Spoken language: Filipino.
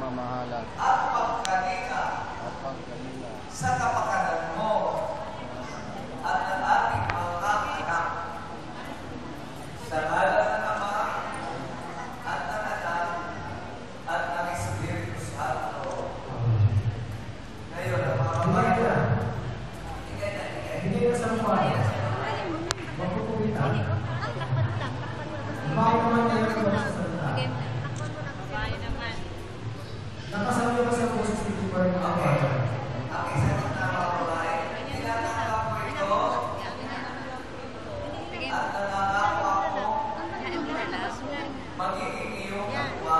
pagmamahalan at pagkalinga at pagkalinga sa kapakanan mo at ang ating mga kakita sa ngalan ng Ama at ng Anak at ng Espiritu Santo. Ngayon, ang mga kapakanan, ingay na ingay. Hindi na sa mga. Magpupulita. Bawal naman na yung mga sa salita. At nangangako ako magiging iyong kapwa.